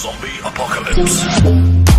Zombie Apocalypse.